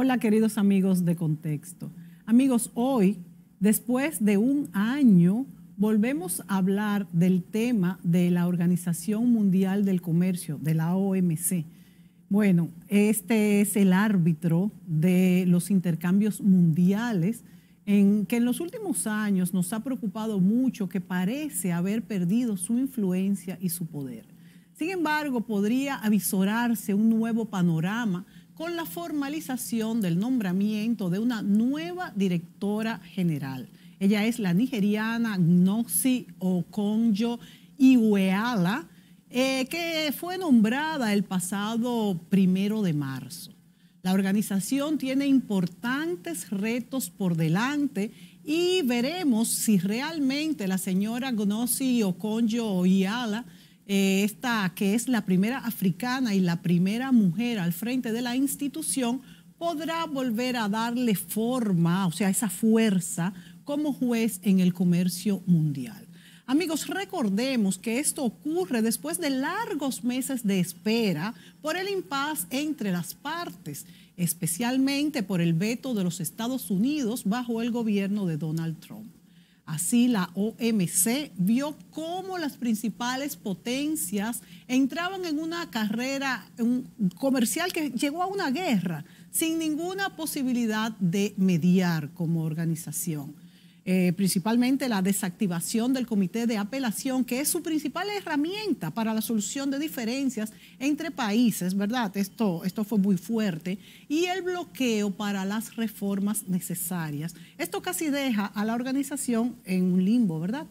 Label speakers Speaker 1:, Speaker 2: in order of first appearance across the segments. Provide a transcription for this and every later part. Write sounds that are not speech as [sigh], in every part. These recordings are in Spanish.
Speaker 1: Hola queridos amigos de Contexto. Amigos, hoy, después de un año, volvemos a hablar del tema de la Organización Mundial del Comercio, de la OMC. Bueno, este es el árbitro de los intercambios mundiales en que en los últimos años nos ha preocupado mucho que parece haber perdido su influencia y su poder. Sin embargo, podría avisorarse un nuevo panorama con la formalización del nombramiento de una nueva directora general. Ella es la nigeriana Gnosi Okonjo Iweala, eh, que fue nombrada el pasado primero de marzo. La organización tiene importantes retos por delante y veremos si realmente la señora Gnosi Okonjo Iweala, eh, esta que es la primera africana y la primera mujer al frente de la institución, podrá volver a darle forma, o sea, esa fuerza como juez en el comercio mundial. Amigos, recordemos que esto ocurre después de largos meses de espera por el impas entre las partes, especialmente por el veto de los Estados Unidos bajo el gobierno de Donald Trump. Así la OMC vio cómo las principales potencias entraban en una carrera comercial que llegó a una guerra sin ninguna posibilidad de mediar como organización. Eh, principalmente la desactivación del comité de apelación, que es su principal herramienta para la solución de diferencias entre países, ¿verdad? Esto, esto fue muy fuerte. Y el bloqueo para las reformas necesarias. Esto casi deja a la organización en un limbo, ¿verdad?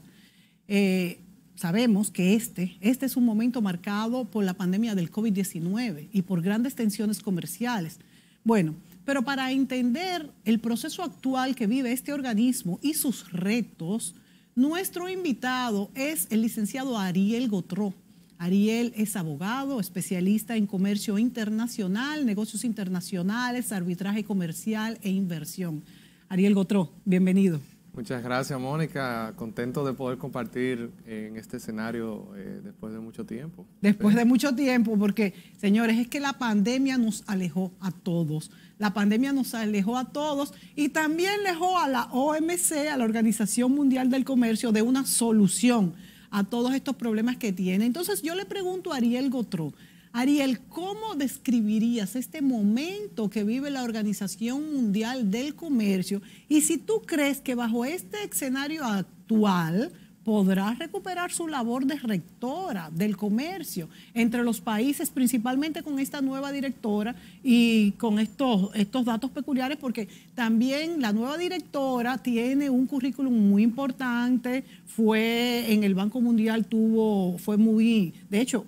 Speaker 1: Eh, sabemos que este, este es un momento marcado por la pandemia del COVID-19 y por grandes tensiones comerciales. Bueno, pero para entender el proceso actual que vive este organismo y sus retos, nuestro invitado es el licenciado Ariel Gotró. Ariel es abogado, especialista en comercio internacional, negocios internacionales, arbitraje comercial e inversión. Ariel Gotró, bienvenido.
Speaker 2: Muchas gracias, Mónica. Contento de poder compartir en este escenario eh, después de mucho tiempo.
Speaker 1: Después de mucho tiempo, porque, señores, es que la pandemia nos alejó a todos. La pandemia nos alejó a todos y también alejó a la OMC, a la Organización Mundial del Comercio, de una solución a todos estos problemas que tiene. Entonces, yo le pregunto a Ariel Gotró, Ariel, ¿cómo describirías este momento que vive la Organización Mundial del Comercio? Y si tú crees que bajo este escenario actual podrá recuperar su labor de rectora del comercio entre los países, principalmente con esta nueva directora y con estos, estos datos peculiares, porque también la nueva directora tiene un currículum muy importante, fue en el Banco Mundial, tuvo, fue muy, de hecho,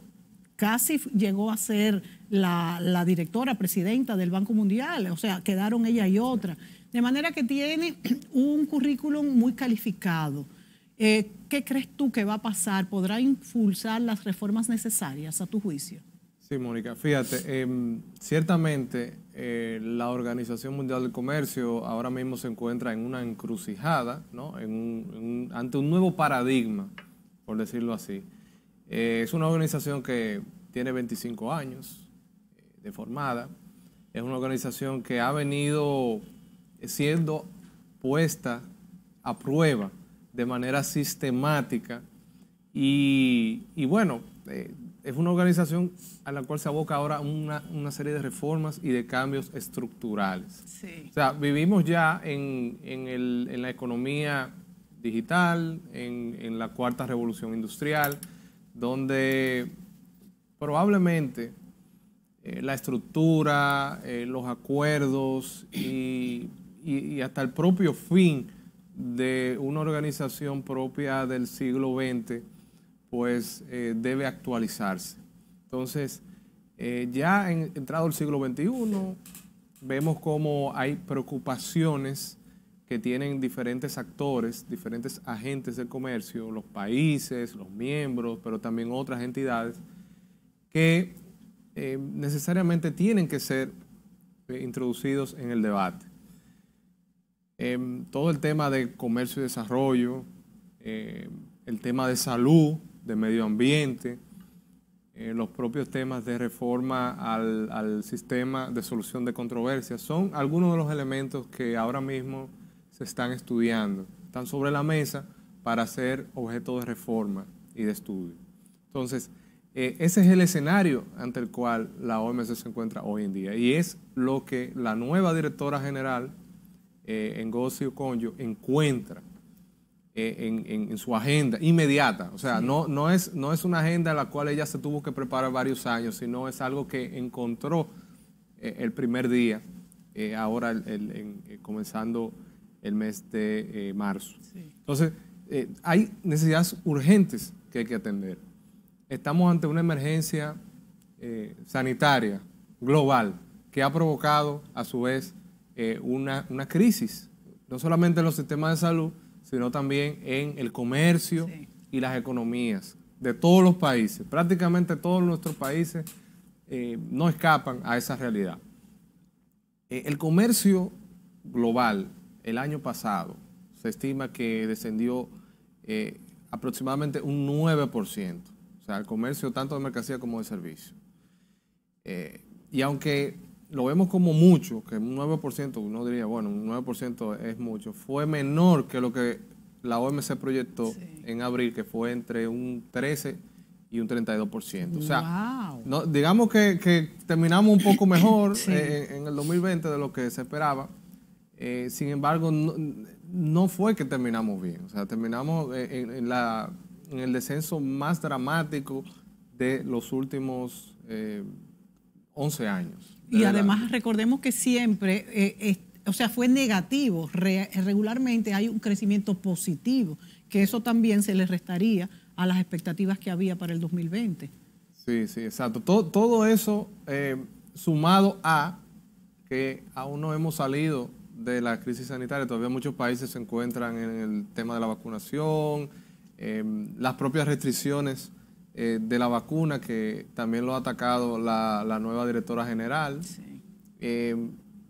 Speaker 1: casi llegó a ser la, directora, presidenta del Banco Mundial, o sea, quedaron ella y otra. De manera que tiene [clears throat] un currículum muy calificado. Eh, ¿Qué crees tú que va a pasar? ¿Podrá impulsar las reformas necesarias a tu juicio?
Speaker 2: Sí, Mónica, fíjate, em, ciertamente eh, la Organización Mundial del Comercio ahora mismo se encuentra en una encrucijada, ¿no? ante un nuevo paradigma, por decirlo así. Eh, es una organización que tiene 25 años de formada. Es una organización que ha venido siendo puesta a prueba de manera sistemática y, bueno, eh, es una organización a la cual se aboca ahora una, una serie de reformas y de cambios estructurales. O sea, vivimos ya en, en, la economía digital, en, en la cuarta revolución industrial, donde probablemente eh, la estructura, eh, los acuerdos y, hasta el propio fin de una organización propia del siglo XX, pues eh, debe actualizarse. Entonces, ya en, entrado el siglo XXI, vemos cómo hay preocupaciones que tienen diferentes actores, diferentes agentes del comercio, los países, los miembros, pero también otras entidades, que eh, necesariamente tienen que ser eh, introducidos en el debate. Em, todo el tema de comercio y desarrollo, em, el tema de salud, de medio ambiente, eh, los propios temas de reforma al, sistema de solución de controversias. Son algunos de los elementos que ahora mismo se están estudiando, están sobre la mesa para ser objeto de reforma y de estudio. Entonces, eh, ese es el escenario ante el cual la OMS se encuentra hoy en día y es lo que la nueva directora general eh, en Gocio Conjo encuentra eh, en, su agenda inmediata. O sea, no, no, es, no es una agenda a la cual ella se tuvo que preparar varios años, sino es algo que encontró eh, el primer día, eh, ahora comenzando el mes de marzo. Entonces, hay necesidades urgentes que hay que atender. Estamos ante una emergencia sanitaria global que ha provocado a su vez una, una crisis, no solamente en los sistemas de salud, sino también en el comercio y las economías de todos los países. Prácticamente todos nuestros países eh, no escapan a esa realidad. Eh, el comercio global el año pasado se estima que descendió eh, aproximadamente un 9%, o sea, el comercio tanto de mercancía como de servicio. y aunque lo vemos como mucho, que un 9%, uno diría, bueno, un 9% es mucho, fue menor que lo que la OMC proyectó en abril, que fue entre un 13 y un 32%. O sea, no, digamos que, terminamos un poco mejor [coughs] eh, en, el 2020 de lo que se esperaba. Eh, sin embargo, no, fue que terminamos bien. O sea, terminamos eh, en, la, en el descenso más dramático de los últimos 11 años.
Speaker 1: Y además recordemos que siempre, eh, o sea, fue negativo. regularmente hay un crecimiento positivo, que eso también se le restaría a las expectativas que había para el 2020.
Speaker 2: Sí, sí, exacto. Todo, todo eso eh, sumado a que aún no hemos salido de la crisis sanitaria, todavía muchos países se encuentran en el tema de la vacunación, em, las propias restricciones eh, de la vacuna, que también lo ha atacado la, nueva directora general. Eh,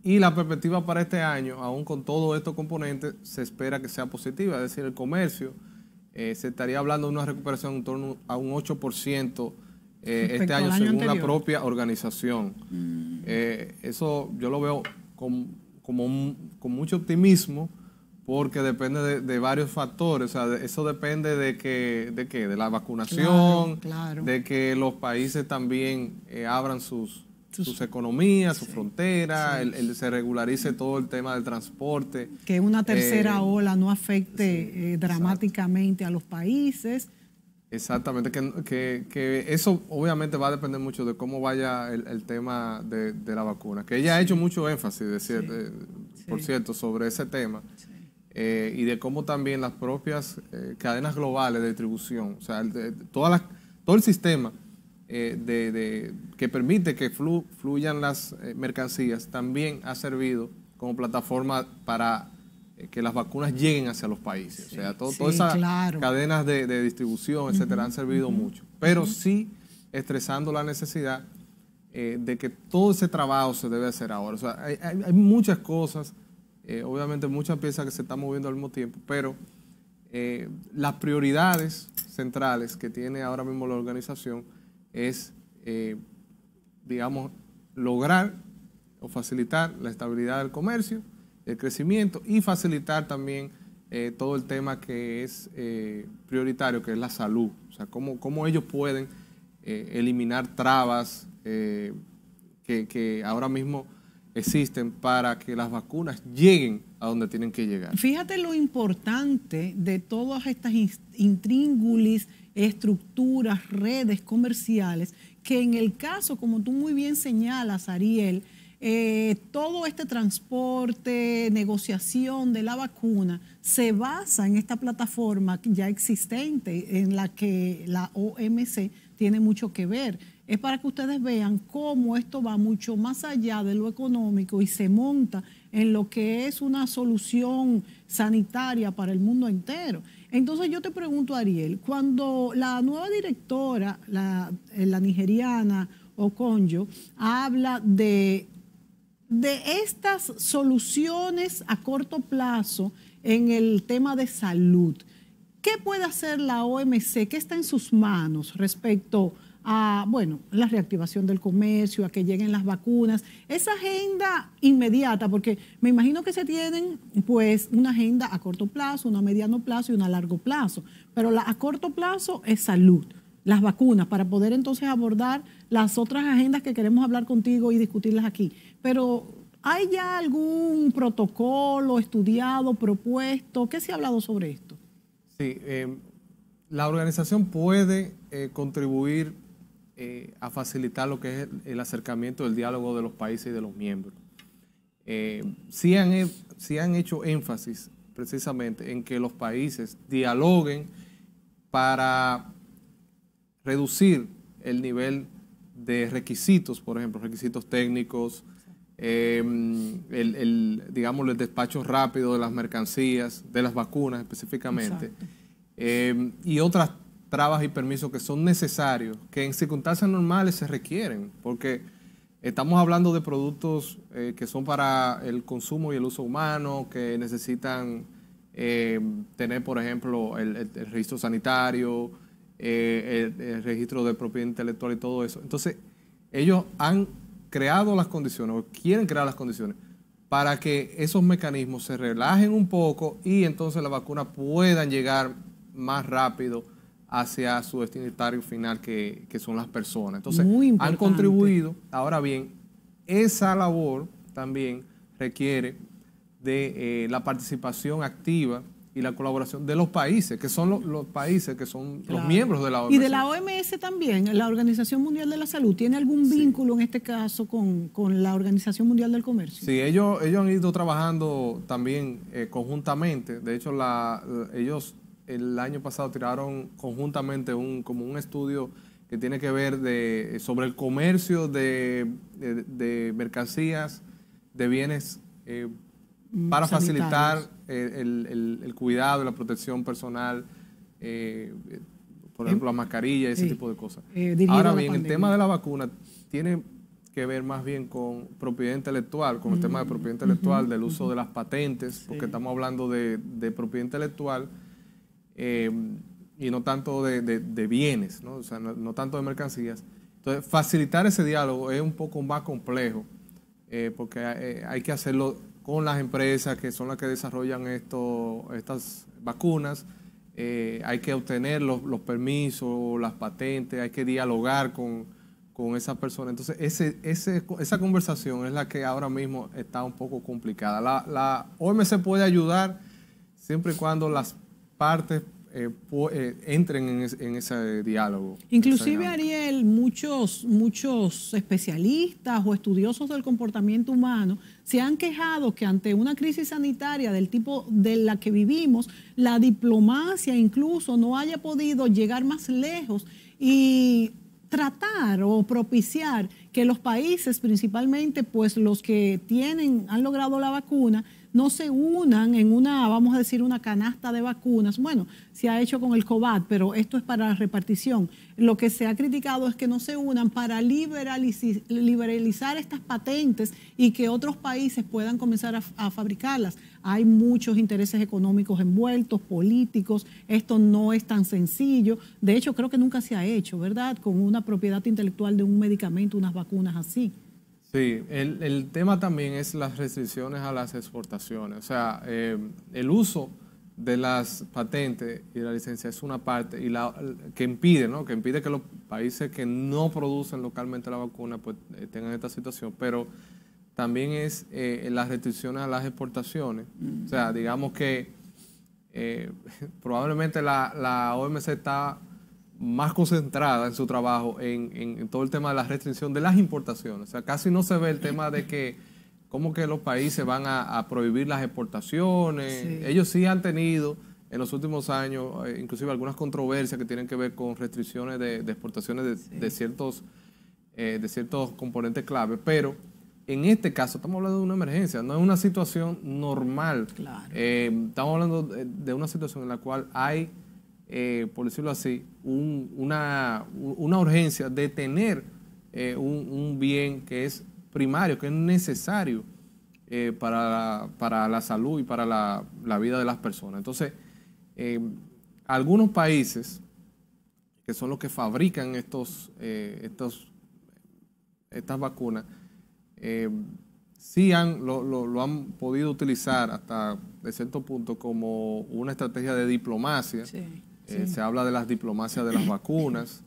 Speaker 2: y la perspectiva para este año, aún con todos estos componentes, se espera que sea positiva, es decir, el comercio eh, se estaría hablando de una recuperación en torno a un 8% este año, según la propia organización. Mm. eso yo lo veo con, como con mucho optimismo porque depende de, varios factores. O sea, eso depende de que, de qué, de la vacunación, de que los países también eh, abran sus, sus, economías, sus fronteras, el, se regularice todo el tema del transporte.
Speaker 1: Que una tercera eh, ola no afecte eh, dramáticamente a los países.
Speaker 2: Exactamente, que, que, eso obviamente va a depender mucho de cómo vaya el, tema de, la vacuna, que ella ha hecho mucho énfasis, de por cierto, sobre ese tema. Eh, y de cómo también las propias eh, cadenas globales de distribución, o sea, todas todo el sistema eh, de, que permite que fluyan las mercancías también ha servido como plataforma para que las vacunas lleguen hacia los países. o sea, todas esas cadenas de, distribución, etcétera, han servido mucho. Pero sí estresando la necesidad de que todo ese trabajo se debe hacer ahora. O sea, hay muchas cosas eh, obviamente muchas piezas que se están moviendo al mismo tiempo, pero eh, las prioridades centrales que tiene ahora mismo la organización es, eh, digamos, lograr o facilitar la estabilidad del comercio, el crecimiento y facilitar también todo el tema que es prioritario, que es la salud. O sea, cómo, cómo ellos pueden eliminar trabas que, que ahora mismo existen para que las vacunas lleguen a donde tienen que llegar.
Speaker 1: Fíjate lo importante de todas estas intríngulis, estructuras, redes comerciales, que en el caso, como tú muy bien señalas, Ariel, eh, todo este transporte, negociación de la vacuna se basa en esta plataforma ya existente en la que la OMC tiene mucho que ver es para que ustedes vean cómo esto va mucho más allá de lo económico y se monta en lo que es una solución sanitaria para el mundo entero. Entonces yo te pregunto, Ariel, cuando la nueva directora, la, eh, nigeriana Okonjo, habla de, de estas soluciones a corto plazo en el tema de salud, ¿qué puede hacer la OMC? ¿Qué está en sus manos respecto a a, bueno, la reactivación del comercio, a que lleguen las vacunas, esa agenda inmediata, porque me imagino que se tienen pues una agenda a corto plazo, una a mediano plazo y una a largo plazo, pero la a corto plazo es salud, las vacunas, para poder entonces abordar las otras agendas que queremos hablar contigo y discutirlas aquí. Pero ¿hay ya algún protocolo estudiado, propuesto? ¿Qué se ha hablado sobre esto?
Speaker 2: Sí, eh, la organización puede eh, contribuir eh, a facilitar lo que es el, acercamiento del diálogo de los países y de los miembros. Eh, sí, han, han hecho énfasis precisamente en que los países dialoguen para reducir el nivel de requisitos, por ejemplo, requisitos técnicos, em, el, digamos, el despacho rápido de las mercancías, de las vacunas específicamente, em, y otras trabas y permisos que son necesarios, que en circunstancias normales se requieren, porque estamos hablando de productos eh, que son para el consumo y el uso humano, que necesitan eh, tener, por ejemplo, el, registro sanitario, eh, el, registro de propiedad intelectual y todo eso. Entonces, ellos han creado las condiciones, o quieren crear las condiciones, para que esos mecanismos se relajen un poco y entonces las vacunas puedan llegar más rápido hacia su destinatario final, que, son las personas. Entonces, han contribuido. Ahora bien, esa labor también requiere de eh, la participación activa y la colaboración de los países, que son los, países que son los miembros de la OMS.
Speaker 1: Y de la OMS también, la Organización Mundial de la Salud, ¿tiene algún vínculo en este caso con, la Organización Mundial del Comercio?
Speaker 2: Sí, ellos, ellos han ido trabajando también eh, conjuntamente. De hecho, la, ellos el año pasado tiraron conjuntamente un, como un estudio que tiene que ver de, sobre el comercio de, mercancías, de bienes, eh, para facilitar el, cuidado y la protección personal, eh, por ejemplo, la mascarilla y ese tipo de cosas. Eh, Ahora bien, el tema de la vacuna tiene que ver más bien con propiedad intelectual, con el tema de mm, propiedad intelectual, del uso de las patentes, porque estamos hablando de propiedad intelectual eh, y no tanto de, bienes, ¿no? O sea, no, tanto de mercancías. Entonces, facilitar ese diálogo es un poco más complejo, eh, porque eh, hay, que hacerlo con las empresas que son las que desarrollan esto, estas vacunas. hay que obtener los, permisos, las patentes, hay que dialogar con, con esa persona. Entonces, ese, ese, esa conversación es la que ahora mismo está un poco complicada. La, la OMC puede ayudar siempre y cuando las partes eh, eh, entren en, ese diálogo.
Speaker 1: Inclusive, Ariel, muchos, muchos especialistas o estudiosos del comportamiento humano se han quejado que ante una crisis sanitaria del tipo de la que vivimos, la diplomacia incluso no haya podido llegar más lejos y tratar o propiciar que los países, principalmente pues los que tienen, han logrado la vacuna, no se unan en una, vamos a decir, una canasta de vacunas. Bueno, se ha hecho con el COVAD, pero esto es para la repartición. Lo que se ha criticado es que no se unan para liberalizar, estas patentes y que otros países puedan comenzar a, a fabricarlas. Hay muchos intereses económicos envueltos, políticos. Esto no es tan sencillo. De hecho, creo que nunca se ha hecho, ¿verdad? Con una propiedad intelectual de un medicamento, unas vacunas así.
Speaker 2: Sí, el, tema también es las restricciones a las exportaciones. O sea, eh, el uso de las patentes y la licencia es una parte y la que impide, ¿no? Que impide que los países que no producen localmente la vacuna pues eh, tengan esta situación. Pero también es eh, las restricciones a las exportaciones. O sea, digamos que [laughs] probablemente la, la OMC está más concentrada en su trabajo en, todo el tema de la restricción de las importaciones. O sea, casi no se ve el tema de que cómo que los países van a, prohibir las exportaciones. Ellos sí han tenido en los últimos años, eh, inclusive algunas controversias que tienen que ver con restricciones de, exportaciones de, ciertos, eh, de ciertos componentes clave, pero en este caso estamos hablando de una emergencia, no es una situación normal. Eh, estamos hablando de una situación en la cual hay eh, por decirlo así, una, urgencia de tener eh, un, bien que es primario, que es necesario eh, para, la, salud y para la, vida de las personas. Entonces, algunos países que son los que fabrican estos, estos, estas vacunas, sí han, lo, lo, han podido utilizar hasta de cierto punto como una estrategia de diplomacia. Eh, se habla de las diplomacias de las [coughs] vacunas.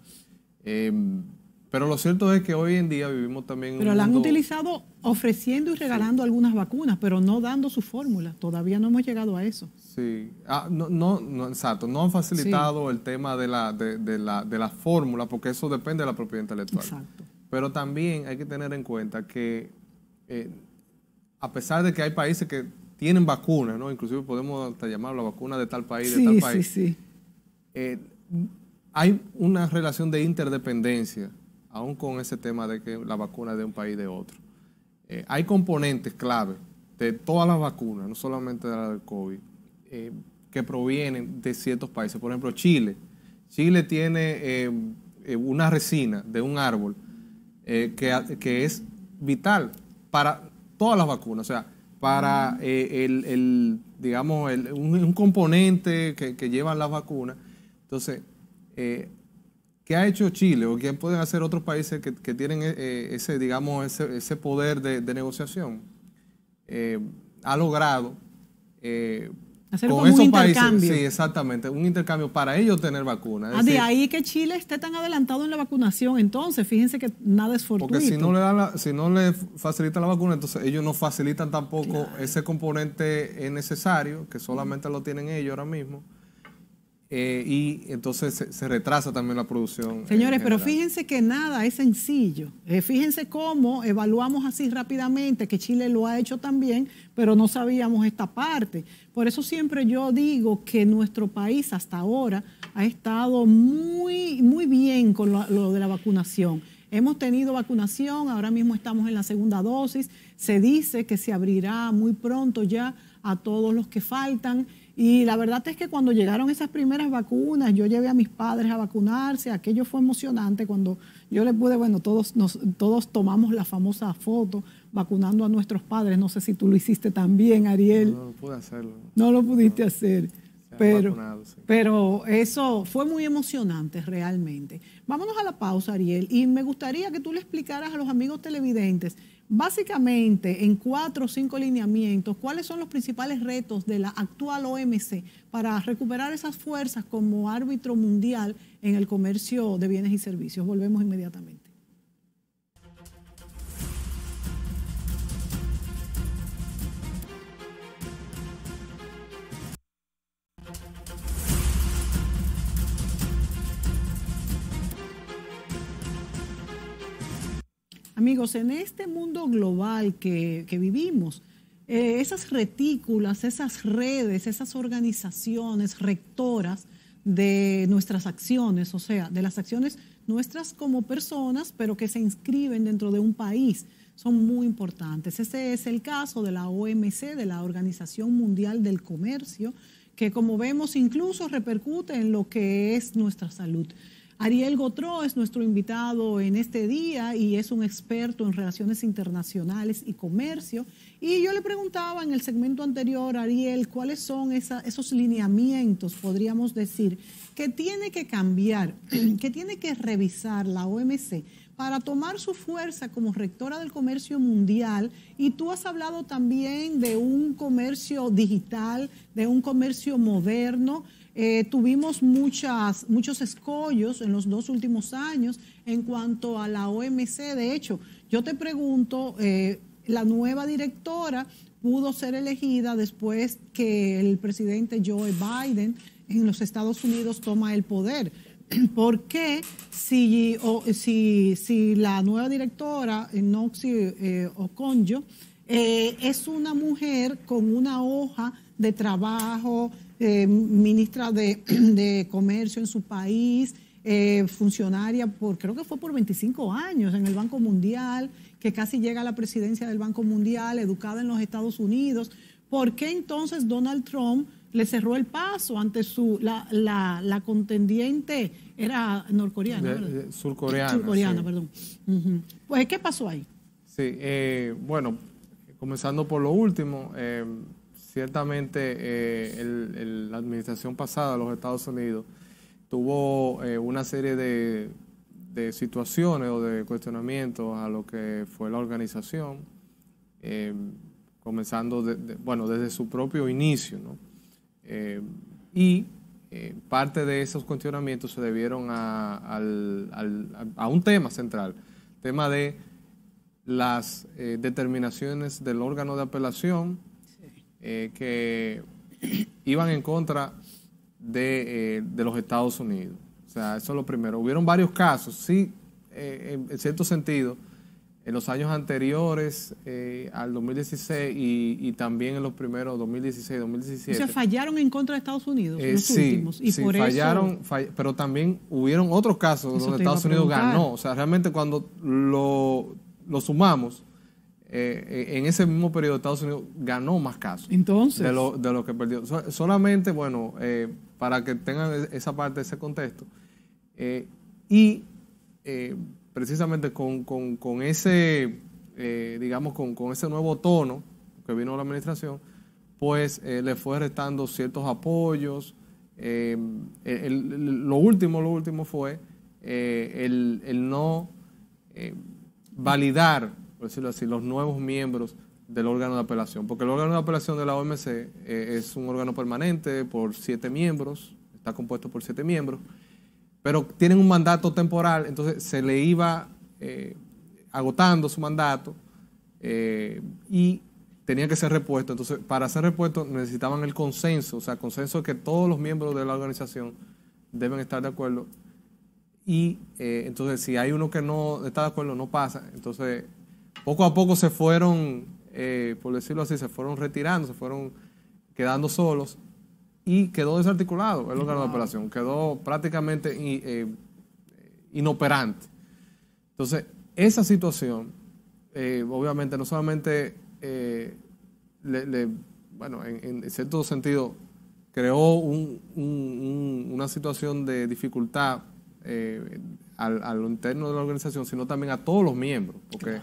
Speaker 2: Pero lo cierto es que hoy en día vivimos también.
Speaker 1: Pero la han utilizado ofreciendo y regalando algunas vacunas, pero no dando su fórmula. Todavía no hemos llegado a eso.
Speaker 2: Sí, ah, no, no, exacto. No han facilitado el tema de la, de, la, de la fórmula, porque eso depende de la propiedad intelectual. Exacto. Pero también hay que tener en cuenta que, eh, a pesar de que hay países que tienen vacunas, ¿no? Inclusive podemos hasta llamar la vacuna de tal país, de tal país. Sí, sí. Eh, hay una relación de interdependencia aún con ese tema de que la vacuna es de un país de otro. Eh, hay componentes clave de todas las vacunas, no solamente de la del COVID, eh, que provienen de ciertos países. Por ejemplo, Chile. Chile tiene una resina de un árbol que, es vital para todas las vacunas. O sea, para el, digamos, un, componente que, que llevan las vacunas. Entonces, ¿Qué ha hecho Chile o qué pueden hacer otros países que, tienen eh, eh, ese, digamos, ese, poder de, negociación? Eh, ha logrado
Speaker 1: Hacer con esos un intercambio.
Speaker 2: sí, exactamente, un intercambio para ellos tener vacunas.
Speaker 1: Ah, de ahí que Chile esté tan adelantado en la vacunación. Entonces, fíjense que nada es fortuito.
Speaker 2: Porque si no le dan si no le facilitan la vacuna, entonces ellos no facilitan tampoco ese componente necesario, que solamente lo tienen ellos ahora mismo. Eh, y entonces se, retrasa también la producción.
Speaker 1: Señores, pero fíjense que nada es sencillo. Eh, fíjense cómo evaluamos así rápidamente, que Chile lo ha hecho también, pero no sabíamos esta parte. Por eso siempre yo digo que nuestro país hasta ahora ha estado muy, muy bien con lo, lo de la vacunación. Hemos tenido vacunación, ahora mismo estamos en la segunda dosis. Se dice que se abrirá muy pronto ya a todos los que faltan. Y la verdad es que cuando llegaron esas primeras vacunas, yo llevé a mis padres a vacunarse, aquello fue emocionante cuando yo les pude, bueno, todos, nos, todos tomamos la famosa foto vacunando a nuestros padres, no sé si tú lo hiciste también, Ariel.
Speaker 2: No, no pude hacerlo.
Speaker 1: No lo pudiste hacer. Pero, pero eso fue muy emocionante realmente. Vámonos a la pausa, Ariel, y me gustaría que tú le explicaras a los amigos televidentes Básicamente, en cuatro o cinco lineamientos, ¿cuáles son los principales retos de la actual OMC para recuperar esas fuerzas como árbitro mundial en el comercio de bienes y servicios? Volvemos inmediatamente. Amigos, en este mundo global que, vivimos, eh, esas retículas, esas redes, esas organizaciones rectoras de nuestras acciones, o sea, de las acciones nuestras como personas, pero que se inscriben dentro de un país, son muy importantes. Ese es el caso de la OMC, de la Organización Mundial del Comercio, que como vemos incluso repercute en lo que es nuestra salud. Ariel Gotró es nuestro invitado en este día y es un experto en relaciones internacionales y comercio. Y yo le preguntaba en el segmento anterior, Ariel, cuáles son esos lineamientos, podríamos decir, que tiene que cambiar, [clears throat] que tiene que revisar la OMC para tomar su fuerza como rectora del comercio mundial. Y tú has hablado también de un comercio digital, de un comercio moderno. Eh, tuvimos muchos escollos en los dos últimos años en cuanto a la OMC. De hecho, yo te pregunto, eh, la nueva directora pudo ser elegida después que el presidente Joe Biden en los Estados Unidos toma el poder. [clears throat] ¿Por qué si, si, si la nueva directora, Noxi eh, Oconjo, es una mujer con una hoja de trabajo, eh, ministra [clears throat] de, Comercio en su país, eh, funcionaria por, creo que fue por 25 años en el Banco Mundial, que casi llega a la presidencia del Banco Mundial, educada en los Estados Unidos. ¿Por qué entonces Donald Trump le cerró el paso ante su, la, la, contendiente, era norcoreana,
Speaker 2: surcoreana.
Speaker 1: Surcoreana, perdón. Pues, ¿qué pasó ahí?
Speaker 2: Sí, eh, bueno, comenzando por lo último, ciertamente eh, la administración pasada de los Estados Unidos tuvo una serie de, situaciones o de cuestionamientos a lo que fue la organización, comenzando, bueno, desde su propio inicio, ¿no? Y eh, parte de esos cuestionamientos se debieron a, un tema central, tema de las eh, determinaciones del órgano de apelación eh, que iban en contra de, los Estados Unidos. O sea, eso es lo primero. Hubieron varios casos, sí, en cierto sentido, en los años anteriores eh, al 2016 y, también en los primeros 2016, 2017.
Speaker 1: O sea, fallaron en contra de Estados Unidos
Speaker 2: eh, los sí, últimos. Y sí, fallaron, pero también hubieron otros casos donde Estados Unidos ganó. O sea, realmente cuando lo, sumamos, eh, en ese mismo periodo Estados Unidos ganó más casos.
Speaker 1: Entonces.
Speaker 2: De lo, de lo que perdió. solamente, bueno, para que tengan e-, esa parte, ese contexto. y precisamente con, con, ese, eh, digamos, con, con, ese nuevo tono que vino la administración, pues eh, le fue restando ciertos apoyos. Eh, lo último, lo último fue el, el, no validar, por decirlo así, los nuevos miembros del órgano de apelación, porque el órgano de apelación de la OMC es un órgano permanente por siete miembros, está compuesto por siete miembros, pero tienen un mandato temporal, entonces se le iba eh, agotando su mandato eh, y tenía que ser repuesto. Entonces, para ser repuesto necesitaban el consenso, o sea, consenso de que todos los miembros de la organización deben estar de acuerdo. Y eh, entonces, si hay uno que no está de acuerdo, no pasa. Entonces, poco a poco se fueron, por decirlo así, se fueron retirando, se fueron quedando solos y quedó desarticulado el órgano de apelación, quedó prácticamente eh, inoperante. Entonces, esa situación, eh, obviamente, no solamente, eh, le, bueno, en, cierto sentido, creó una situación de dificultad a lo interno de la organización, sino también a todos los miembros, porque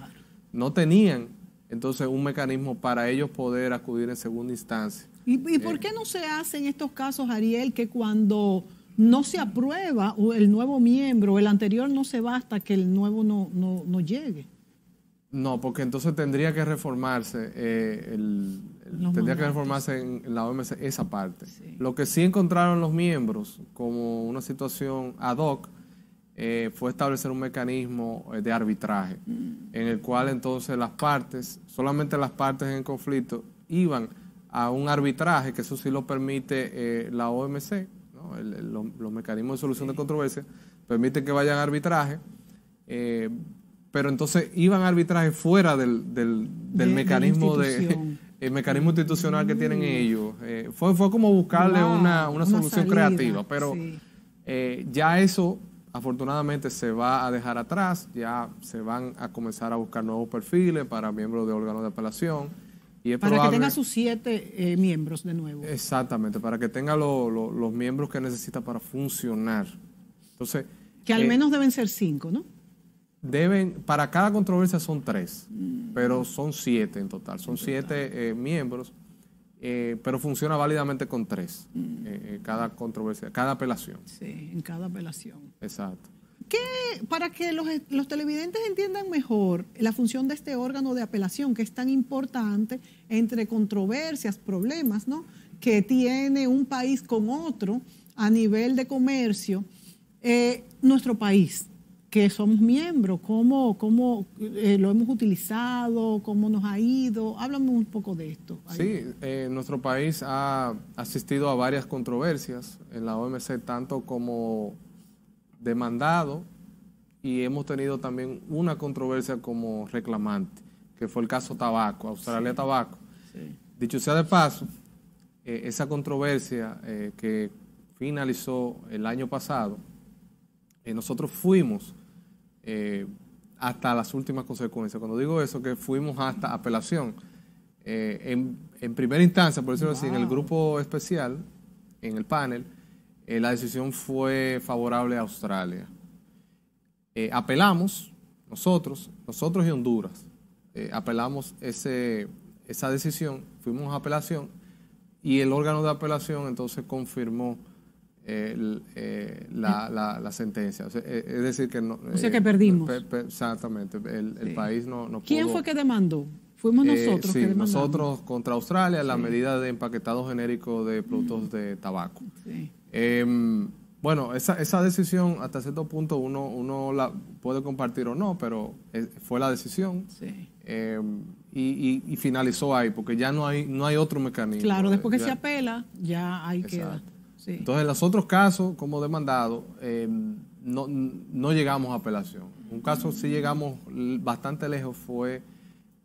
Speaker 2: no tenían entonces un mecanismo para ellos poder acudir en segunda instancia
Speaker 1: ¿Y, por eh. qué no se hace en estos casos, Ariel, que cuando no se aprueba el nuevo miembro, el anterior no se va hasta que el nuevo no, no, llegue?
Speaker 2: No, porque entonces tendría que reformarse eh, el, tendría que reformarse en, la OMS esa parte. Lo que sí encontraron los miembros como una situación ad hoc eh, fue establecer un mecanismo de arbitraje, mm. en el cual entonces las partes, solamente las partes en conflicto, iban a un arbitraje, que eso sí lo permite eh, la OMC, los mecanismos de solución de controversia, permiten que vayan a arbitraje, eh, pero entonces iban a arbitraje fuera del, del, mecanismo de, [laughs] el mecanismo institucional que tienen mm. ellos. Eh, fue, fue como buscarle una, una, solución creativa, pero ya eso afortunadamente se va a dejar atrás, ya se van a comenzar a buscar nuevos perfiles para miembros de órganos de apelación
Speaker 1: para que tenga sus siete eh, miembros de nuevo.
Speaker 2: Exactamente, para que tenga los miembros que necesita para funcionar. Entonces,
Speaker 1: que al eh, menos deben ser cinco, ¿no?
Speaker 2: Deben, para cada controversia son tres, mm. pero son siete en total. Son siete eh, miembros, pero funciona válidamente con tres. Mm. cada controversia, cada apelación.
Speaker 1: Sí, en cada apelación.
Speaker 2: Exacto.
Speaker 1: ¿Qué, para que los, los, televidentes entiendan mejor la función de este órgano de apelación, que es tan importante entre controversias, problemas, ¿no? que tiene un país con otro a nivel de comercio, eh, nuestro país, que somos miembros, cómo, cómo eh, lo hemos utilizado, cómo nos ha ido. Háblame un poco de esto.
Speaker 2: Sí, eh, nuestro país ha asistido a varias controversias en la OMC, tanto como demandado y hemos tenido también una controversia como reclamante, que fue el caso Tabaco, Australia Tabaco. Dicho sea de paso, eh, esa controversia eh, que finalizó el año pasado, eh, nosotros fuimos hasta las últimas consecuencias. Cuando digo eso, que fuimos hasta apelación. En, primera instancia, por decirlo así, en el grupo especial, en el panel, eh, la decisión fue favorable a Australia. Eh, apelamos, nosotros, nosotros y Honduras, eh, apelamos ese, esa decisión, fuimos a apelación y el órgano de apelación entonces confirmó eh, la, la, sentencia. Eh, es decir, que no.
Speaker 1: O sea que perdimos.
Speaker 2: exactamente. El, país no, no
Speaker 1: ¿Quién fue que demandó? Fuimos nosotros.
Speaker 2: sí, nosotros contra Australia, la medida de empaquetado genérico de productos de tabaco. Em, bueno, esa, esa decisión hasta cierto punto uno, uno la puede compartir o no, pero fue la decisión. Em, y, y, finalizó ahí, porque ya no hay, no hay otro mecanismo.
Speaker 1: Claro, después que se apela, ya hay que
Speaker 2: entonces, en los otros casos, como demandado, eh, no, no, llegamos a apelación. Un caso sí llegamos bastante lejos fue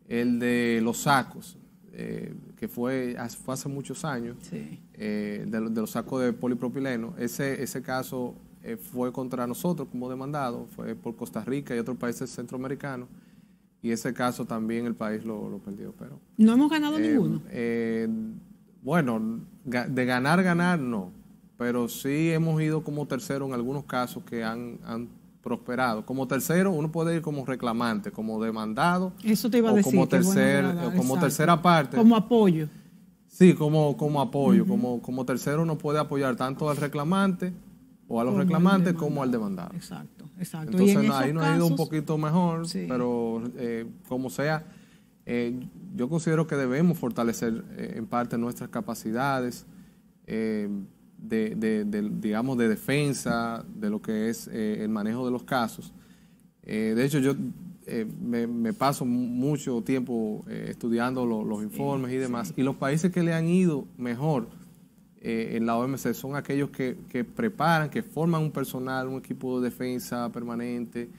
Speaker 2: el de los sacos, eh, que fue, fue, hace muchos años, eh, de, los sacos de polipropileno. Ese, ese caso fue contra nosotros como demandado, fue por Costa Rica y otros países centroamericanos. Y ese caso también el país lo, lo perdió. Pero,
Speaker 1: ¿No hemos ganado ninguno?
Speaker 2: bueno, de ganar, ganar, no pero sí hemos ido como tercero en algunos casos que han, prosperado. Como tercero, uno puede ir como reclamante, como demandado.
Speaker 1: Eso te iba a decir.
Speaker 2: Como, tercer, como tercera parte.
Speaker 1: Como apoyo.
Speaker 2: Sí, como, como apoyo. como, como tercero uno puede apoyar tanto al reclamante o a los reclamantes como al demandado.
Speaker 1: Exacto, exacto.
Speaker 2: Entonces ahí nos ha ido un poquito mejor, pero eh, como sea, eh, yo considero que debemos fortalecer eh, en parte nuestras capacidades de, digamos, de defensa de lo que es eh, el manejo de los casos. Eh, de hecho, yo eh, me, paso mucho tiempo estudiando los informes y demás, y los países que le han ido mejor en la OMC son aquellos que, que, preparan, que forman un personal, un equipo de defensa permanente,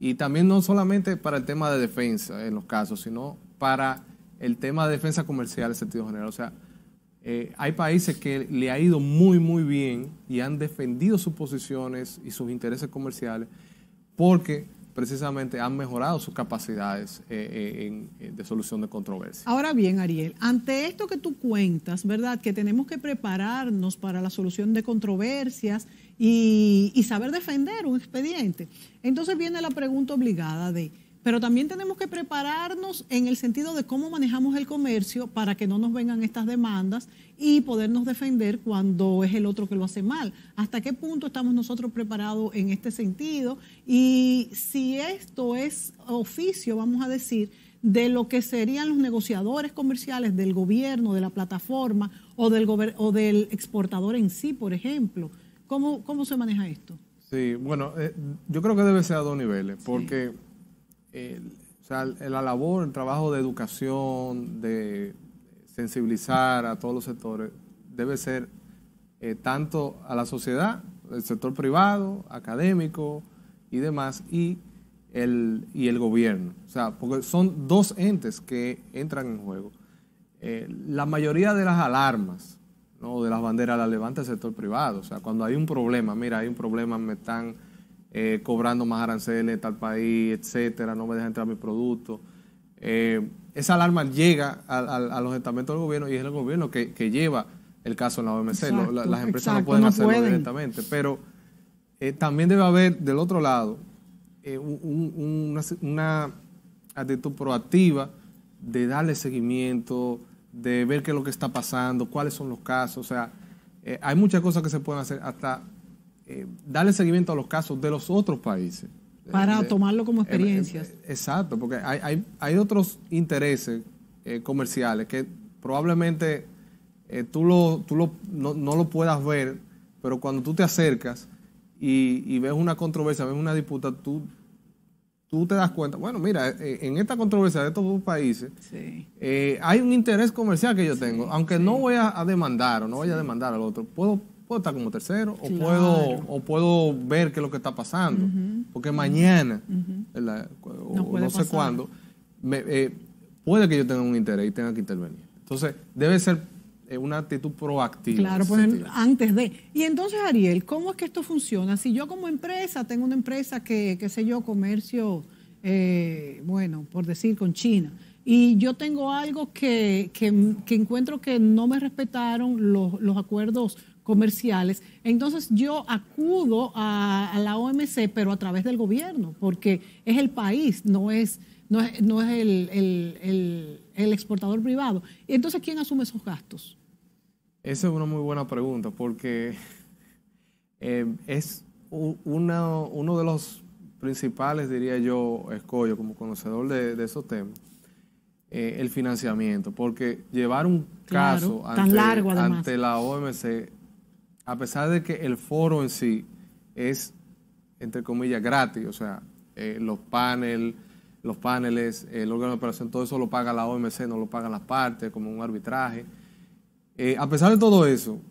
Speaker 2: y también no solamente para el tema de defensa en los casos, sino para el tema de defensa comercial en sentido general. O sea, eh, hay países que le ha ido muy, muy bien y han defendido sus posiciones y sus intereses comerciales porque precisamente han mejorado sus capacidades eh, eh, de solución de controversias.
Speaker 1: Ahora bien, Ariel, ante esto que tú cuentas, ¿verdad? Que tenemos que prepararnos para la solución de controversias y saber defender un expediente. Entonces viene la pregunta obligada de pero también tenemos que prepararnos en el sentido de cómo manejamos el comercio para que no nos vengan estas demandas y podernos defender cuando es el otro que lo hace mal. ¿Hasta qué punto estamos nosotros preparados en este sentido? Y si esto es oficio, vamos a decir, de lo que serían los negociadores comerciales del gobierno, de la plataforma o del, o del exportador en sí, por ejemplo. ¿Cómo, cómo se maneja esto?
Speaker 2: Sí, bueno, eh, yo creo que debe ser a dos niveles, porque o sea, la labor, el trabajo de educación, de sensibilizar a todos los sectores, debe ser eh, tanto a la sociedad, el sector privado, académico y demás, y el, y el gobierno. O sea, porque son dos entes que entran en juego. Eh, la mayoría de las alarmas, ¿no? de las banderas, las levanta el sector privado. O sea, cuando hay un problema, mira, hay un problema, me están eh, cobrando más aranceles en tal país, etcétera, no me deja entrar mi producto. Eh, esa alarma llega a, los estamentos del gobierno y es el gobierno que, lleva el caso en la OMC. las empresas no pueden hacerlo directamente, pero eh, también debe haber del otro lado una, una, actitud proactiva de darle seguimiento, de ver qué es lo que está pasando, cuáles son los casos. O sea, hay muchas cosas que se pueden hacer hasta eh, darle seguimiento a los casos de los otros países.
Speaker 1: Para tomarlo como experiencias.
Speaker 2: exacto, porque hay, hay, hay otros intereses eh, comerciales que probablemente eh, tú, lo, tú lo, no, no, lo puedas ver, pero cuando tú te acercas y, y, ves una controversia, ves una disputa, tú, tú te das cuenta, bueno, mira, en esta controversia de estos dos países, hay un interés comercial que yo tengo, aunque no voy a, a, demandar o no voy a demandar al otro, puedo puedo estar como tercero o, puedo, o puedo ver qué es lo que está pasando. Porque mañana, o no, sé cuándo, eh, puede que yo tenga un interés y tenga que intervenir. Entonces, debe ser eh, una actitud proactiva.
Speaker 1: Claro, pues antes de. Y entonces, Ariel, ¿cómo es que esto funciona? Si yo como empresa tengo una empresa que, qué sé yo, comercio, eh, bueno, por decir, con China, y yo tengo algo que, que, encuentro que no me respetaron los, los acuerdos comerciales. Entonces yo acudo a, la OMC, pero a través del gobierno, porque es el país, no es, no es, no es el, el, el, exportador privado. Y entonces, ¿quién asume esos gastos?
Speaker 2: Esa es una muy buena pregunta, porque eh, es uno, uno de los principales, diría yo, escollo como conocedor de, esos temas, eh, el financiamiento, porque llevar un caso ante, ante la OMC, a pesar de que el foro en sí es, entre comillas, gratis, o sea, eh, los paneles, los paneles, el órgano de operación, todo eso lo paga la OMC, no lo pagan las partes, como un arbitraje. Eh, a pesar de todo eso,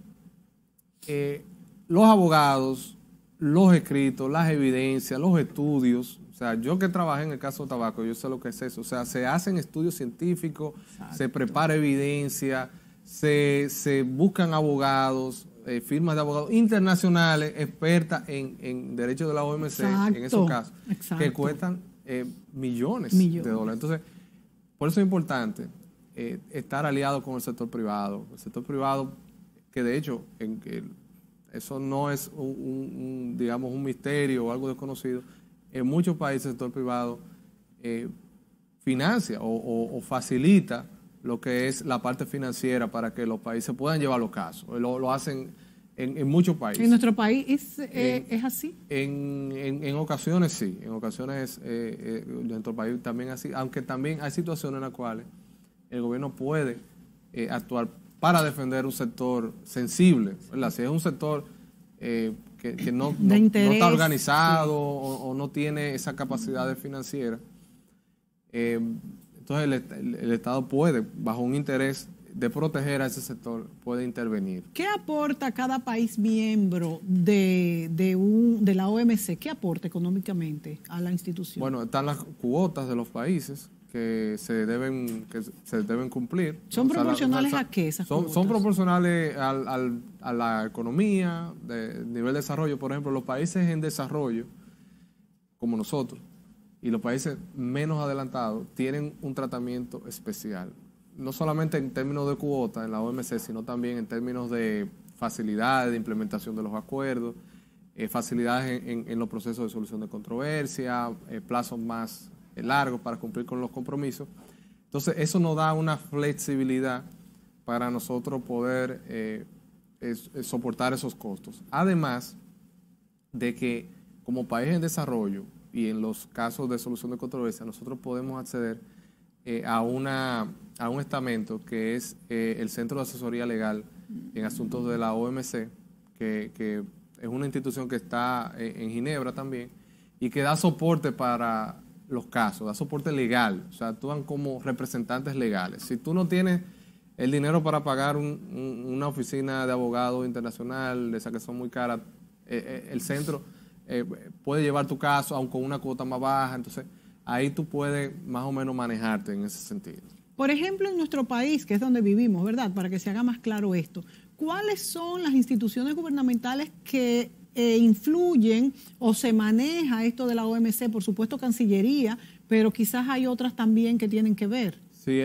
Speaker 2: los abogados, los escritos, las evidencias, los estudios. O sea, yo que trabajé en el caso de tabaco, yo sé lo que es eso. O sea, se hacen estudios científicos, se prepara evidencia, se, se buscan abogados, eh, firmas de abogados internacionales, expertas en, en derecho de la OMC, en esos casos, que cuestan eh, millones, de dólares. Entonces, por eso es importante eh, estar aliado con el sector privado. El sector privado, que de hecho, en, eso no es un, digamos, un misterio o algo desconocido. En muchos países el sector privado eh, financia o, facilita lo que es la parte financiera para que los países puedan llevar los casos. Lo, hacen en, muchos países.
Speaker 1: ¿En nuestro país es, eh, así?
Speaker 2: En, ocasiones sí, en ocasiones eh, en nuestro país también así, aunque también hay situaciones en las cuales el gobierno puede actuar para defender un sector sensible. Si es un sector eh, que, no, está organizado o, no tiene esa capacidad financiera, eh, entonces el, Estado puede, bajo un interés de proteger a ese sector, puede intervenir.
Speaker 1: ¿Qué aporta cada país miembro de, de, un, de la OMC? ¿Qué aporta económicamente a la institución?
Speaker 2: Bueno, están las cuotas de los países que se deben que se deben cumplir.
Speaker 1: ¿Son proporcionales a qué esas
Speaker 2: son, son proporcionales al, a la economía, de nivel de desarrollo. Por ejemplo, los países en desarrollo, como nosotros, y los países menos adelantados, tienen un tratamiento especial. No solamente en términos de cuota en la OMC, sino también en términos de facilidades de implementación de los acuerdos, eh, facilidades en, los procesos de solución de controversia, eh, plazos más largo para cumplir con los compromisos. Entonces, eso nos da una flexibilidad para nosotros poder eh, soportar esos costos. Además de que como país en desarrollo y en los casos de solución de controversia, nosotros podemos acceder eh, a, una, a un estamento que es eh, el Centro de Asesoría Legal en Asuntos de la OMC, que, que es una institución que está en Ginebra también y que da soporte para los casos, da soporte legal, o sea, actúan como representantes legales. Si tú no tienes el dinero para pagar una oficina de abogado internacional, de esas que son muy caras, eh, eh, el centro eh, puede llevar tu caso, aun con una cuota más baja, entonces ahí tú puedes más o menos manejarte en ese sentido.
Speaker 1: Por ejemplo, en nuestro país, que es donde vivimos, ¿verdad? Para que se haga más claro esto, ¿cuáles son las instituciones gubernamentales que eh, influyen o se maneja esto de la OMC? Por supuesto, Cancillería, pero quizás hay otras también que tienen que ver.
Speaker 2: Sí,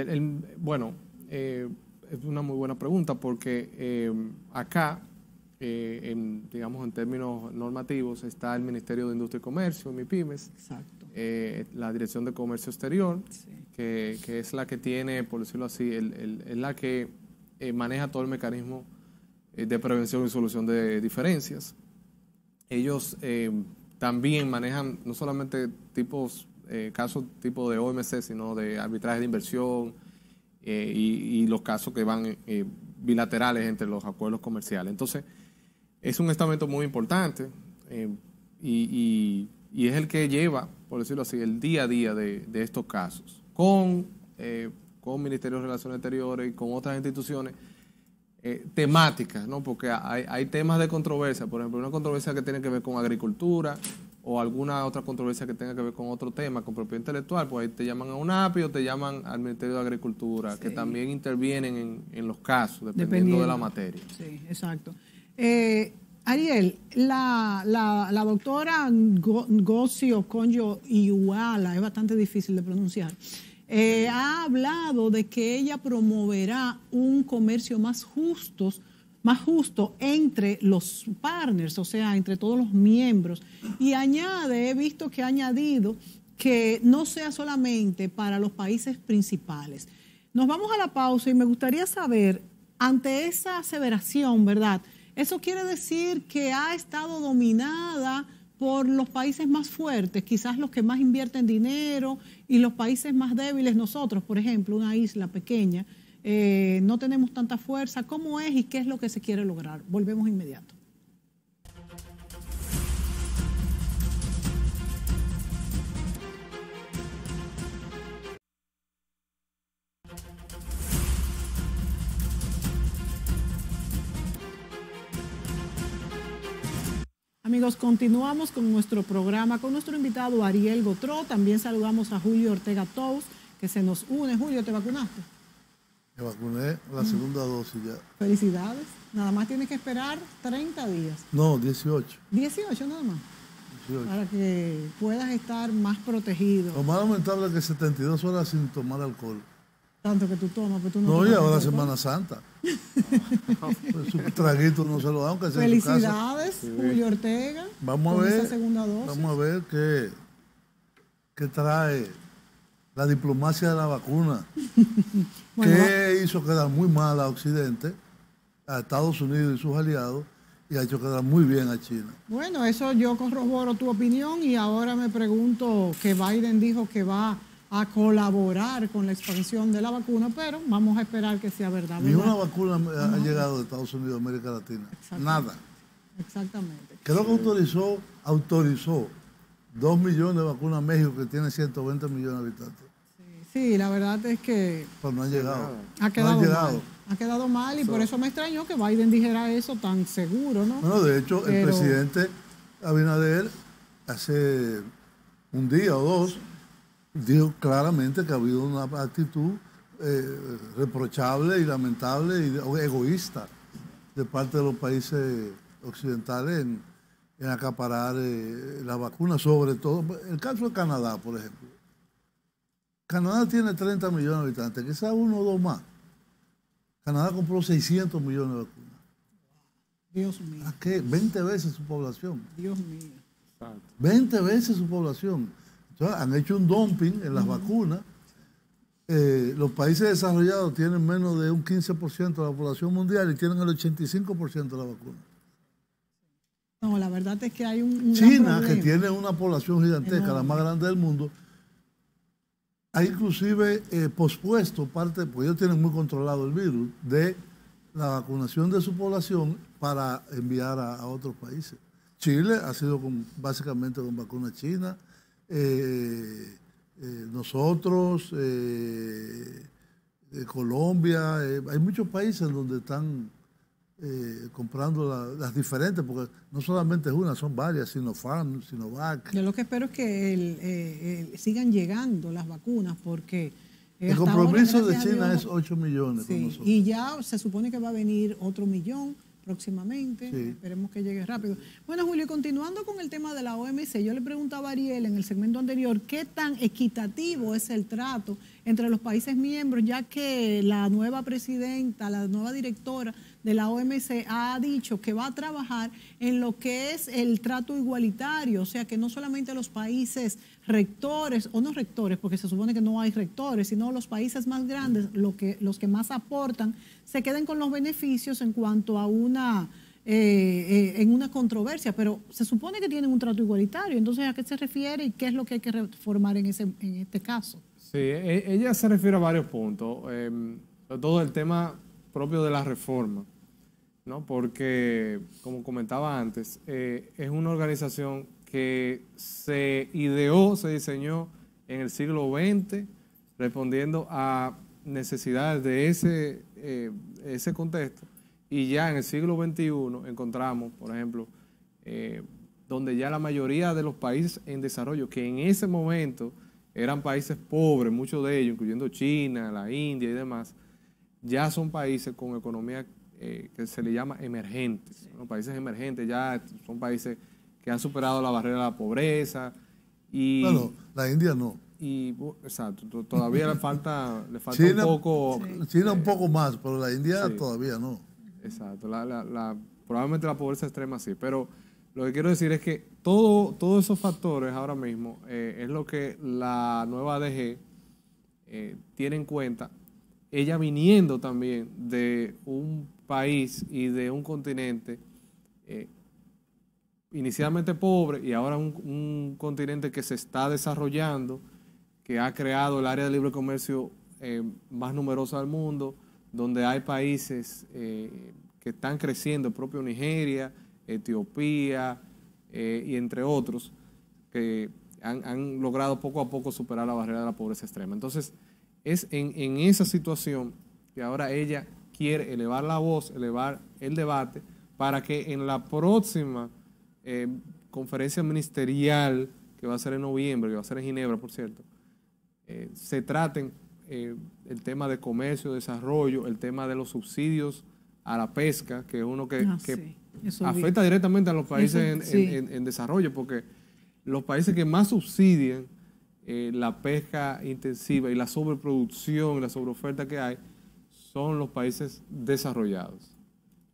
Speaker 2: bueno, eh, es una muy buena pregunta porque eh, en, digamos en términos normativos, está el Ministerio de Industria y Comercio, MIPIMES, Exacto. la Dirección de Comercio Exterior, que, es la que tiene, por decirlo así, es la que maneja todo el mecanismo de prevención y solución de diferencias ellos eh, también manejan no solamente tipos, eh, casos tipo de OMC, sino de arbitraje de inversión eh, y, los casos que van bilaterales entre los acuerdos comerciales. Entonces, es un estamento muy importante y, es el que lleva, por decirlo así, el día a día de, estos casos, con, con Ministerio de Relaciones Exteriores y con otras instituciones eh, temáticas, ¿no? Porque hay, temas de controversia, por ejemplo, una controversia que tiene que ver con agricultura o alguna otra controversia que tenga que ver con otro tema, con propiedad intelectual, pues ahí te llaman a UNAPI o te llaman al Ministerio de Agricultura, que también intervienen en, los casos, dependiendo, de la materia.
Speaker 1: Sí, exacto. Eh, Ariel, la, la, doctora Gocio Conjo Iwala, es bastante difícil de pronunciar, eh, ha hablado de que ella promoverá un comercio más justo, más justo entre los partners, o sea, entre todos los miembros. Y añade, he visto que ha añadido que no sea solamente para los países principales. Nos vamos a la pausa y me gustaría saber, ante esa aseveración, ¿verdad? Eso quiere decir que ha estado dominada por los países más fuertes, quizás los que más invierten dinero y los países más débiles, nosotros, por ejemplo, una isla pequeña, eh, no tenemos tanta fuerza. ¿Cómo es y qué es lo que se quiere lograr? Volvemos inmediato. Amigos, continuamos con nuestro programa, con nuestro invitado Ariel Gotró. También saludamos a Julio Ortega Tous, que se nos une. Julio, ¿te vacunaste?
Speaker 3: Me vacuné la segunda dosis ya.
Speaker 1: Felicidades. Nada más tienes que esperar 30 días.
Speaker 3: No, 18.
Speaker 1: 18 nada más. 18. Para que puedas estar más protegido.
Speaker 3: Lo más lamentable es que 72 horas sin tomar alcohol.
Speaker 1: Tanto que tú tomas, pero tú no
Speaker 3: No, y ahora Semana Santa. [laughs] pues un traguito no se lo da, aunque sea
Speaker 1: Felicidades, Julio Ortega.
Speaker 3: Vamos a ver. Vamos a ver qué, qué trae la diplomacia de la vacuna. [laughs] que hizo quedar muy mal a Occidente, a Estados Unidos y sus aliados, y ha hecho quedar muy bien a China.
Speaker 1: Bueno, eso yo corroboro tu opinión y ahora me pregunto que Biden dijo que va a colaborar con la expansión de la vacuna, pero vamos a esperar que sea verdad.
Speaker 3: Ni una vacuna ha llegado de Estados Unidos a América Latina. Nada.
Speaker 1: Exactamente.
Speaker 3: Creo que autorizó, autorizó dos millones de vacunas a México, que tiene 120 millones de habitantes.
Speaker 1: Sí, la verdad es que...
Speaker 3: Pues no han llegado.
Speaker 1: Ha quedado mal. Ha quedado mal y por eso me extrañó que Biden dijera eso tan seguro, ¿no?
Speaker 3: Bueno, de hecho, el presidente Abinader hace un día o dos dijo claramente que ha habido una actitud eh, reprochable y lamentable y egoísta de parte de los países occidentales en, acaparar eh, la vacuna, sobre todo. El caso de Canadá, por ejemplo. Canadá tiene 30 millones de habitantes, quizás uno o dos más. Canadá compró 600 millones de vacunas.
Speaker 1: Dios mío.
Speaker 3: ¿A qué? 20 veces su población.
Speaker 1: Dios mío.
Speaker 3: 20 veces su población han hecho un dumping en las vacunas. Eh, los países desarrollados tienen menos de un 15% de la población mundial y tienen el 85% de la vacuna.
Speaker 1: No, la verdad es que hay un...
Speaker 3: China, que tiene una población gigantesca, la más grande del mundo, ha inclusive eh, pospuesto parte, pues ellos tienen muy controlado el virus, de la vacunación de su población para enviar a, otros países. Chile ha sido básicamente con vacuna china, eh, eh, nosotros, eh, Colombia, hay muchos países donde están comprando las diferentes, porque no solamente es una, son varias, Sinopharm, Sinovac.
Speaker 1: Yo lo que espero es que sigan llegando las vacunas, porque...
Speaker 3: El compromiso de China es 8 millones.
Speaker 1: y ya se supone que va a venir otro millón próximamente. Esperemos que llegue rápido. Bueno, Julio, continuando con el tema de la OMC, yo le preguntaba a Ariel en el segmento anterior qué tan equitativo es el trato entre los países miembros, ya que la nueva presidenta, la nueva directora de la OMC ha dicho que va a trabajar en lo que es el trato igualitario, o sea, que no solamente los países rectores, o no rectores, porque se supone que no hay rectores, sino los países más grandes, lo que, los que más aportan, se queden con los beneficios en cuanto a una... Eh, eh, en una controversia, pero se supone que tienen un trato igualitario. Entonces, ¿a qué se refiere y qué es lo que hay que reformar en, ese, en este caso?
Speaker 2: Sí, e, ella se refiere a varios puntos. Eh, todo el tema propio de la reforma. ¿no? porque, como comentaba antes, eh, es una organización que se ideó, se diseñó en el siglo XX, respondiendo a necesidades de ese, eh, ese contexto. Y ya en el siglo XXI encontramos, por ejemplo, eh, donde ya la mayoría de los países en desarrollo, que en ese momento eran países pobres, muchos de ellos, incluyendo China, la India y demás, ya son países con economía eh, que se le llama emergentes. Países emergentes ya son países que han superado la barrera de la pobreza. Y,
Speaker 3: bueno, la India no.
Speaker 2: Y, exacto, todavía le falta, le falta un poco...
Speaker 3: China un poco más, pero la India todavía no.
Speaker 2: Exacto, la, probablemente la pobreza extrema sí, pero lo que quiero decir es que todo, todos esos factores ahora mismo eh, es lo que la nueva ADG eh, tiene en cuenta, ella viniendo también de un país y de un continente eh, inicialmente pobre y ahora un, continente que se está desarrollando, que ha creado el área de libre comercio más numerosa del mundo, donde hay países que están creciendo, el propio Nigeria, Etiopía y entre otros, que han, logrado poco a poco superar la barrera de la pobreza extrema. Entonces, es en, en esa situación que ahora ella quiere elevar la voz, elevar el debate, para que en la próxima eh, conferencia ministerial, que va a ser en noviembre, que va a ser en Ginebra, por cierto, eh, se traten eh, el tema de comercio, desarrollo, el tema de los subsidios a la pesca, que es uno que, ah, afecta directamente a los países en, desarrollo, porque los países que más subsidian la pesca intensiva y la sobreproducción y la sobreoferta que hay son los países desarrollados.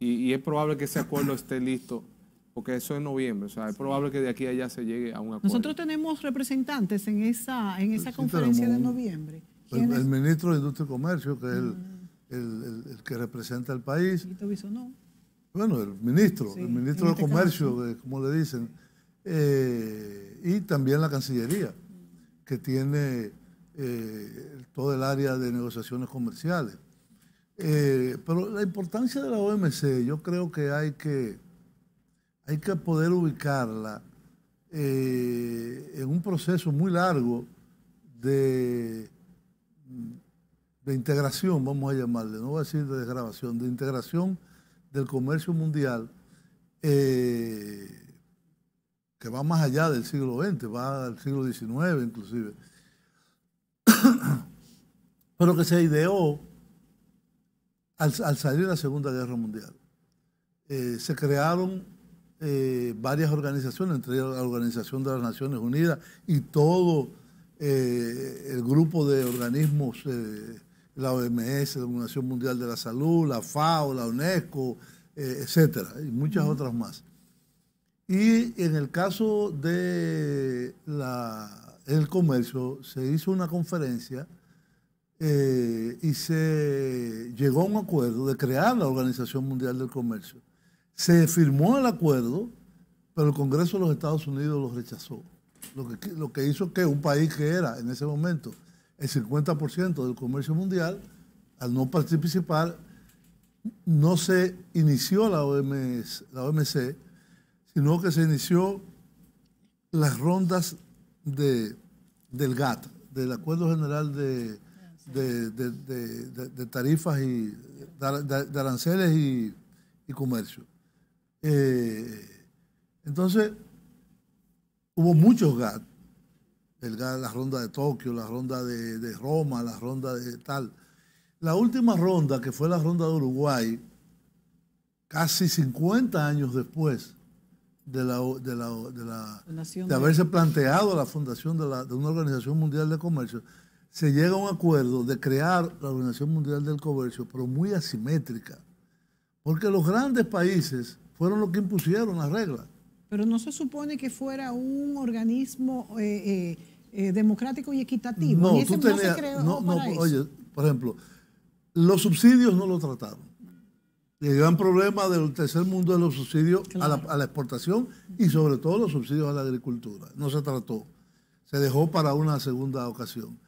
Speaker 2: Y, es probable que ese acuerdo esté listo, porque eso es noviembre. O sea, es probable que de aquí a allá se llegue a un acuerdo.
Speaker 1: Nosotros tenemos representantes en esa, en esa conferencia de noviembre.
Speaker 3: El, ministro de Industria y Comercio, que es el, mm. que representa al país. Bueno, el ministro, el ministro de Comercio, como le dicen. Eh, y también la Cancillería, que tiene eh, todo el área de negociaciones comerciales. Eh, pero la importancia de la OMC, yo creo que hay que, hay que poder ubicarla en un proceso muy largo de, de integración, vamos a llamarle, no voy a decir de desgrabación, de integración del comercio mundial eh, que va más allá del siglo XX, va al siglo XIX inclusive, [clears throat] pero que se ideó al, salir de la Segunda Guerra Mundial. Eh, se crearon eh, varias organizaciones, entre ellas la Organización de las Naciones Unidas y todo el grupo de organismos, la OMS, la Organización Mundial de la Salud, la FAO, la UNESCO, etcétera, y muchas otras más. Y en el caso de el comercio, se hizo una conferencia eh, y se llegó a un acuerdo de crear la Organización Mundial del Comercio. Se firmó el acuerdo, pero el Congreso de los Estados Unidos lo rechazó. Lo que, lo que hizo que un país que era en ese momento el 50% del comercio mundial, al no participar, no se inició la, OMS, la OMC, sino que se inició las rondas de, del GATT, del Acuerdo General de, de, tarifas y de, aranceles y, comercio. Eh, entonces, hubo muchos GATT, la ronda de Tokio, la ronda de, Roma, la ronda de tal. La última ronda, que fue la ronda de Uruguay, casi 50 años después de, la, de, la, de, haberse planteado la fundación de, de una Organización Mundial de Comercio, se llega a un acuerdo de crear la Organización Mundial del Comercio, pero muy asimétrica, porque los grandes países fueron los que impusieron las reglas.
Speaker 1: Pero no se supone que fuera un organismo eh, eh, eh, democrático y equitativo.
Speaker 3: No, tú tenías, no, no, oye, por ejemplo, los subsidios no lo trataron. el gran problema del tercer mundo es los subsidios a, la, a la exportación y sobre todo los subsidios a la agricultura. No se trató. Se dejó para una segunda ocasión.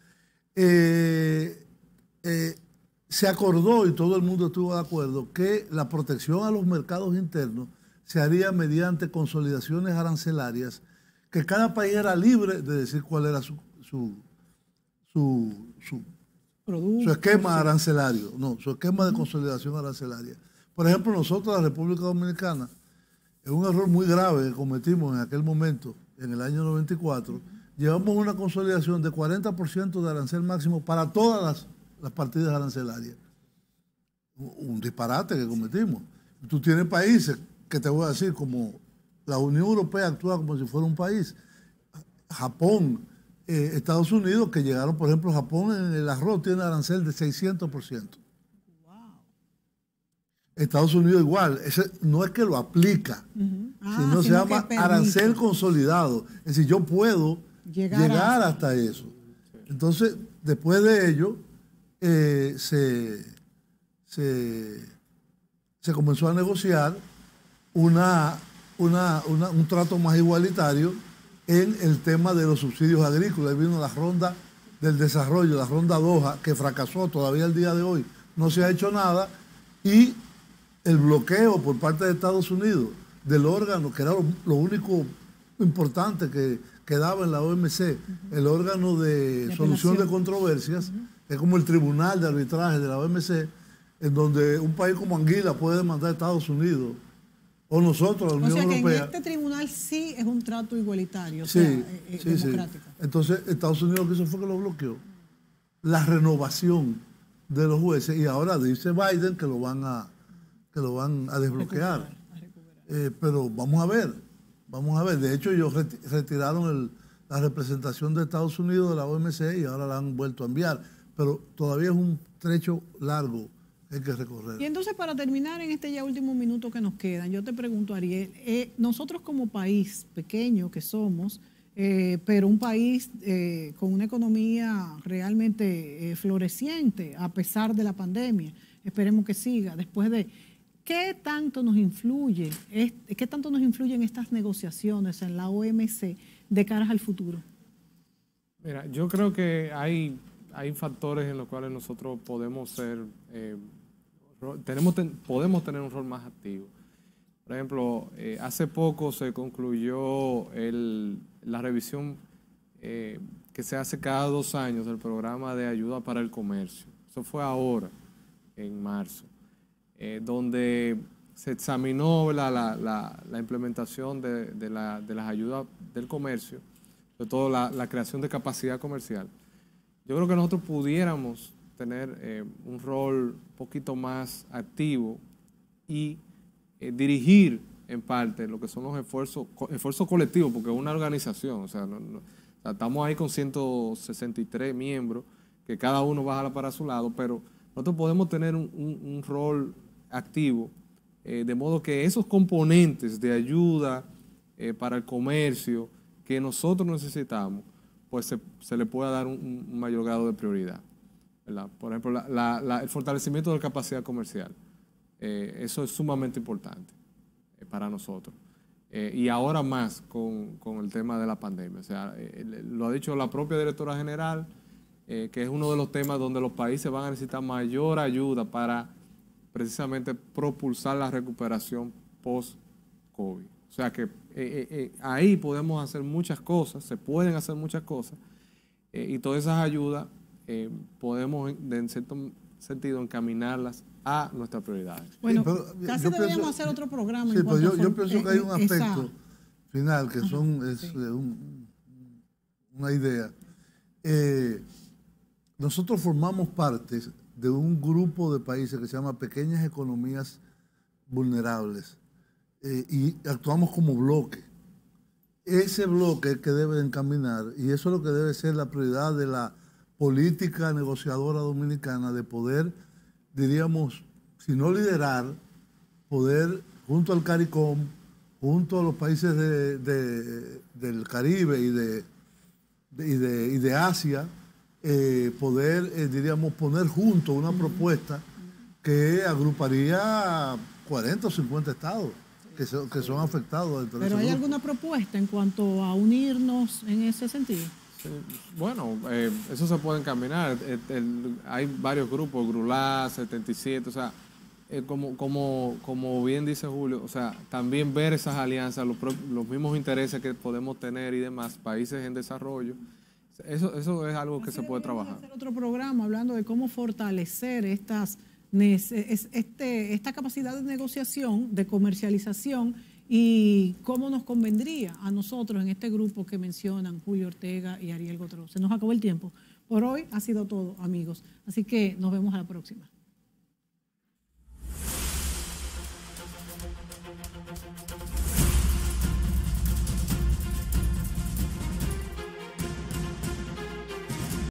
Speaker 3: Eh, se acordó y todo el mundo estuvo de acuerdo que la protección a los mercados internos se haría mediante consolidaciones arancelarias, que cada país era libre de decir cuál era su, su, su, esquema arancelario, no, su esquema de consolidación arancelaria. Por ejemplo, nosotros, la República Dominicana, es un error muy grave que cometimos en aquel momento, en el año 94, llevamos una consolidación de 40% de arancel máximo para todas las, partidas arancelarias. Un disparate que cometimos. Tú tienes países que te voy a decir, como la Unión Europea actúa como si fuera un país. Japón, eh, Estados Unidos, que llegaron, por ejemplo, Japón en el arroz tiene arancel de 600%. Estados Unidos igual, Ese, no es que lo aplica, ah, sino se llama arancel consolidado. Es decir, yo puedo llegar, hasta... eso. Entonces, después de ello, eh, se, se comenzó a negociar una, una, un trato más igualitario en el tema de los subsidios agrícolas. Vino la ronda del desarrollo, la ronda Doha, que fracasó todavía el día de hoy. No se ha hecho nada y el bloqueo por parte de Estados Unidos del órgano, que era lo, único importante que quedaba en la OMC, el órgano de, solución de controversias, es como el tribunal de arbitraje de la OMC, en donde un país como Anguila puede demandar a Estados Unidos o nosotros, la Unión
Speaker 1: o sea que
Speaker 3: Europea.
Speaker 1: En este tribunal sí es un trato igualitario,
Speaker 3: sí, eh, eh, democrático. Entonces, Estados Unidos lo que hizo fue que lo bloqueó. La renovación de los jueces, y ahora dice Biden que lo van a, que lo van a desbloquear. Eh, pero vamos a ver, vamos a ver. De hecho, ellos retiraron la representación de Estados Unidos de la OMC y ahora la han vuelto a enviar. Pero todavía es un trecho largo hay que recorrer.
Speaker 1: Y entonces, para terminar en este ya último minuto que nos quedan, yo te pregunto, Ariel, eh, nosotros como país pequeño que somos, eh, pero un país con una economía realmente floreciente a pesar de la pandemia, esperemos que siga, después de ¿Qué tanto nos influye, qué tanto nos influyen estas negociaciones en la OMC de cara al futuro?
Speaker 2: Mira, yo creo que hay, hay factores en los cuales nosotros podemos ser, eh, tenemos, podemos tener un rol más activo. Por ejemplo, eh, hace poco se concluyó la revisión eh, que se hace cada dos años del programa de ayuda para el comercio. Eso fue ahora, en marzo. Eh, donde se examinó la, implementación de, las ayudas del comercio, sobre todo la, creación de capacidad comercial. Yo creo que nosotros pudiéramos tener eh, un rol un poquito más activo y eh, dirigir en parte lo que son los esfuerzos, esfuerzos colectivos, porque es una organización, o sea, estamos ahí con 163 miembros, que cada uno baja para su lado, pero nosotros podemos tener un, rol activo, eh, de modo que esos componentes de ayuda para el comercio que nosotros necesitamos, pues se, le pueda dar un, mayor grado de prioridad. Por ejemplo, el fortalecimiento de la capacidad comercial. Eh, eso es sumamente importante para nosotros. y ahora más con, con, el tema de la pandemia. O sea, lo ha dicho la propia directora general, que es uno de los temas donde los países van a necesitar mayor ayuda para precisamente propulsar la recuperación post-COVID. O sea que eh, eh, eh, ahí podemos hacer muchas cosas, se pueden hacer muchas cosas, y todas esas ayudas podemos, en cierto sentido, encaminarlas a nuestras prioridades.
Speaker 1: Bueno, casi deberíamos hacer otro programa.
Speaker 3: Sí, pero yo, pienso que hay un aspecto final que son, es una idea. nosotros formamos parte de un grupo de países que se llama Pequeñas Economías Vulnerables eh, y actuamos como bloque. Ese bloque que debe encaminar, y eso es lo que debe ser la prioridad de la política negociadora dominicana, de poder, diríamos, si no liderar, poder, junto al CARICOM, junto a los países del Caribe y de, y de Asia, eh, poder, eh, diríamos, poner junto una propuesta que agruparía 40 o 50 estados que, que son afectados.
Speaker 1: ¿Pero hay alguna propuesta en cuanto a unirnos en ese sentido?
Speaker 2: Bueno, eh, eso se puede encaminar. hay varios grupos, GRULA, 77, o sea, como, como, como bien dice Julio, o sea, también ver esas alianzas, los, los mismos intereses que podemos tener y demás, países en desarrollo, eso, eso es algo que se puede trabajar.
Speaker 1: Hacer otro programa hablando de cómo fortalecer estas, este, esta capacidad de negociación, de comercialización y cómo nos convendría a nosotros en este grupo que mencionan Julio Ortega y Ariel Gotro. Se nos acabó el tiempo. Por hoy ha sido todo, amigos. Así que nos vemos a la próxima.